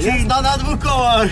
Jazda na dwóch kołach!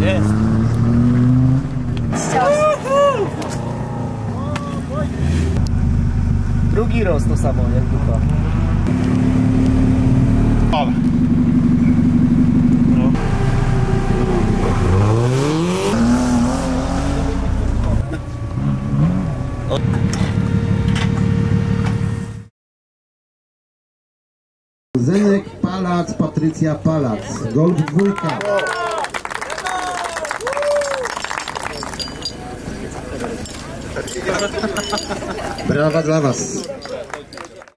Jest. Drugi roz to samo, jak dupa. Zenek Palac, Patrycja Palac, Golf dwójka. Brawa dla Was.